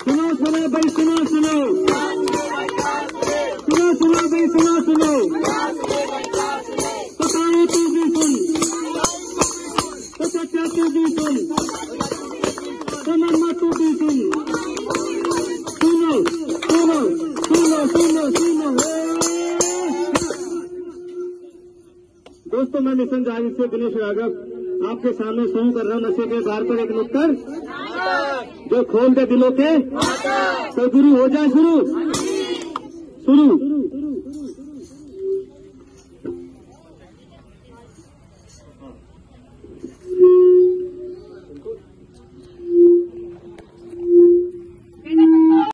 अरे भाई, सुनो सुनो। सुनो सुनो भाई, सुनो सुनो। तो ताऊ तू भी सुन। तो चाचा तू भी सुन। तो मम्मा तू भी सुन। सुनो सुनो सुनो सुनो सुनो। दोस्तों, मैं मिशन राज से दिनेश राघव, आपके सामने सौ कर रहा हूँ, नशे के बार पर एक नुक्कर जो खोल दे दिलों के तो गुरु हो जाए शुरू शुरू।